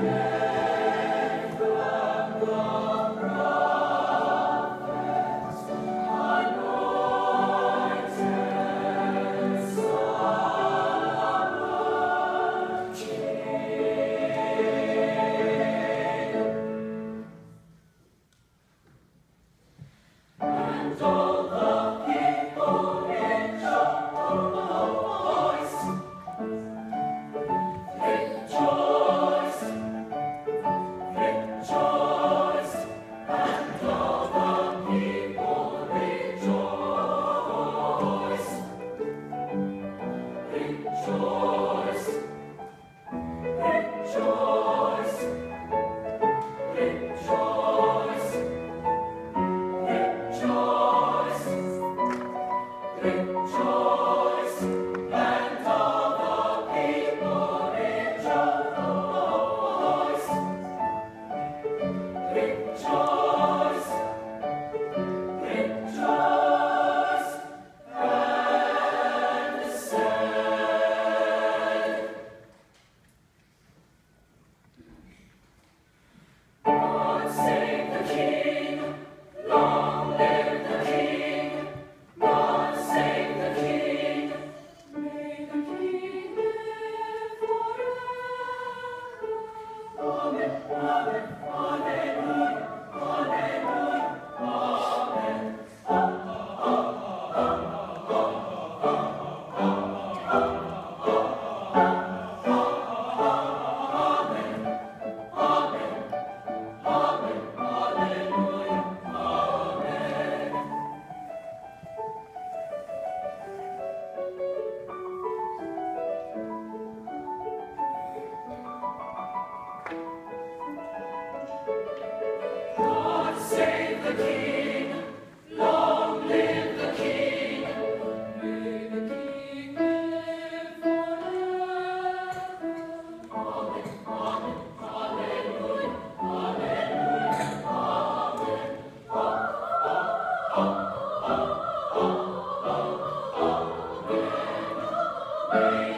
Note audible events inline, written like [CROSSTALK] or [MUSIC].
Amen. The [LAUGHS] King